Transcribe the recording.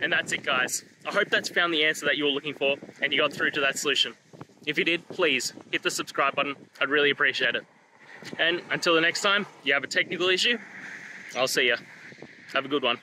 And that's it, guys. I hope that's found the answer that you were looking for and you got through to that solution. If you did, please hit the subscribe button. I'd really appreciate it. And until the next time you have a technical issue, I'll see you. Have a good one.